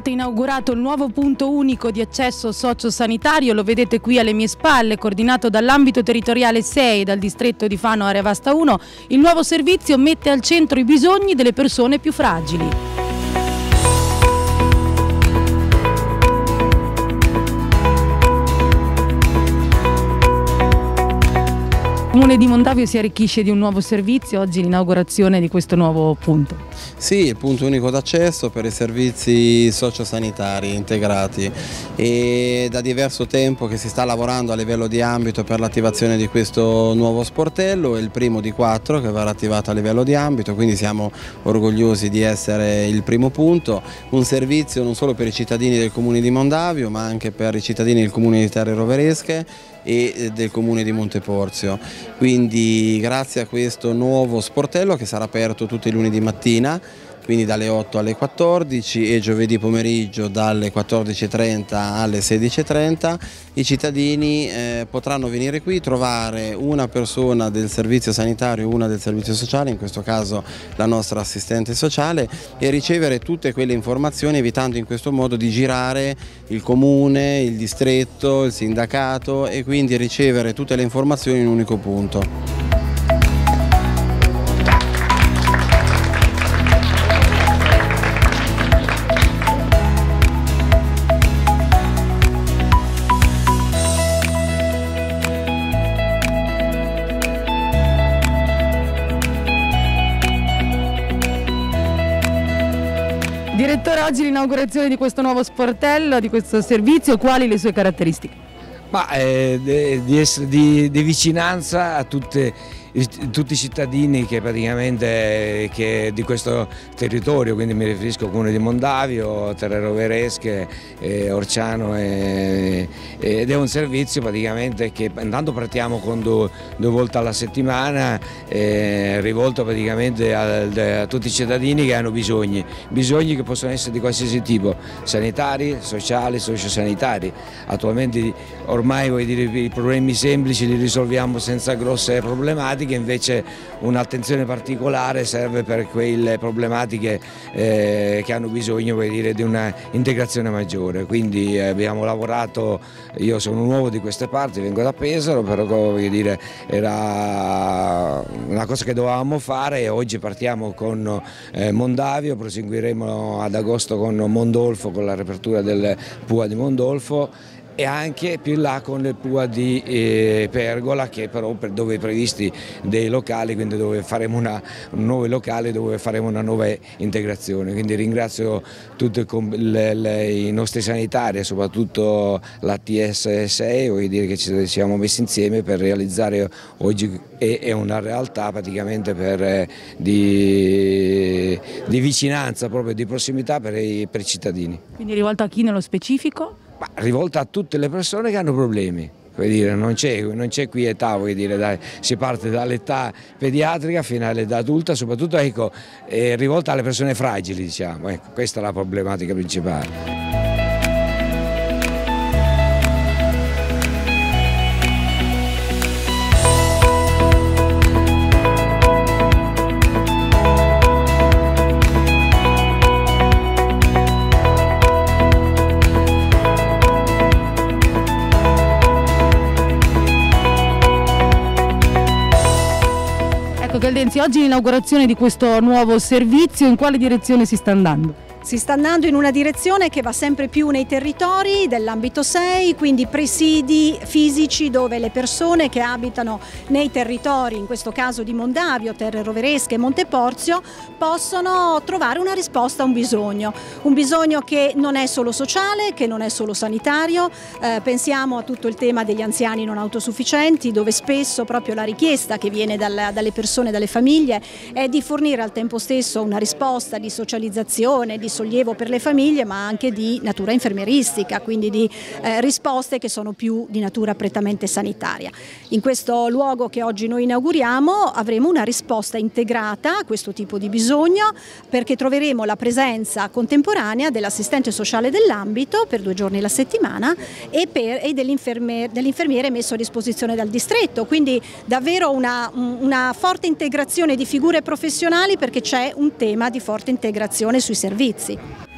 stato inaugurato il nuovo punto unico di accesso sociosanitario, lo vedete qui alle mie spalle, coordinato dall'ambito territoriale 6 e dal distretto di Fano Area Vasta 1. Il nuovo servizio mette al centro i bisogni delle persone più fragili. Comune di Mondavio si arricchisce di un nuovo servizio, oggi l'inaugurazione di questo nuovo punto. Sì, il punto unico d'accesso per i servizi sociosanitari integrati e da diverso tempo che si sta lavorando a livello di ambito per l'attivazione di questo nuovo sportello, è il primo di quattro che verrà attivato a livello di ambito, quindi siamo orgogliosi di essere il primo punto, un servizio non solo per i cittadini del Comune di Mondavio ma anche per i cittadini del Comune di Terre Roveresche e eh, del comune di Monteporzio. Quindi grazie a questo nuovo sportello che sarà aperto tutti i lunedì mattina quindi dalle 8 alle 14 e giovedì pomeriggio dalle 14.30 alle 16.30 i cittadini eh, potranno venire qui, trovare una persona del servizio sanitario una del servizio sociale, in questo caso la nostra assistente sociale e ricevere tutte quelle informazioni evitando in questo modo di girare il comune, il distretto, il sindacato e quindi ricevere tutte le informazioni in un unico punto. Direttore, oggi l'inaugurazione di questo nuovo sportello, di questo servizio, quali le sue caratteristiche? Ma, eh, di, di, di vicinanza a tutte tutti i cittadini che praticamente che di questo territorio, quindi mi riferisco al comune di Mondavio, Terrero Veresche, eh, Orciano e, ed è un servizio praticamente che intanto partiamo con due, due volte alla settimana eh, rivolto praticamente a, a, tutti i cittadini che hanno bisogni, bisogni che possono essere di qualsiasi tipo, sanitari, sociali, sociosanitari. Attualmente ormai dire, i problemi semplici li risolviamo senza grosse problematiche problematiche, invece un'attenzione particolare serve per quelle problematiche eh, che hanno bisogno dire, di un'integrazione maggiore. Quindi eh, abbiamo lavorato, io sono nuovo di queste parti, vengo da Pesaro, però dire, era una cosa che dovevamo fare e oggi partiamo con eh, Mondavio, proseguiremo ad agosto con Mondolfo, con la riapertura del PUA di Mondolfo e anche più in là con il PUA di eh, Pergola che però per dove è previsti dei locali, quindi dove faremo una, un nuovo locale dove faremo una nuova integrazione. Quindi ringrazio tutti le, le, i nostri sanitari soprattutto la TS6, voglio dire che ci siamo messi insieme per realizzare oggi è, una realtà praticamente per, eh, di, di, vicinanza, proprio di prossimità per i, per i cittadini. Quindi rivolto a chi nello specifico? Ma rivolta a tutte le persone che hanno problemi. Dire, non c'è qui età, dire, dai, si parte dall'età pediatrica fino all'età adulta, soprattutto ecco, rivolta alle persone fragili, diciamo. ecco, questa è la problematica principale. Caldenzi, oggi l'inaugurazione di questo nuovo servizio, in quale direzione si sta andando? Si sta andando in una direzione che va sempre più nei territori dell'ambito 6, quindi presidi fisici dove le persone che abitano nei territori, in questo caso di Mondavio, Terre Roveresche e Monteporzio, possono trovare una risposta a un bisogno. Un bisogno che non è solo sociale, che non è solo sanitario, eh, pensiamo a tutto il tema degli anziani non autosufficienti, dove spesso proprio la richiesta che viene dalla, dalle persone, dalle famiglie, è di fornire al tempo stesso una risposta di socializzazione, di sollievo per le famiglie ma anche di natura infermieristica, quindi di eh, risposte che sono più di natura prettamente sanitaria. In questo luogo che oggi noi inauguriamo avremo una risposta integrata a questo tipo di bisogno perché troveremo la presenza contemporanea dell'assistente sociale dell'ambito per due giorni alla settimana e, e dell'infermiere messo a disposizione dal distretto, quindi davvero una, una forte integrazione di figure professionali perché c'è un tema di forte integrazione sui servizi. ragazzi.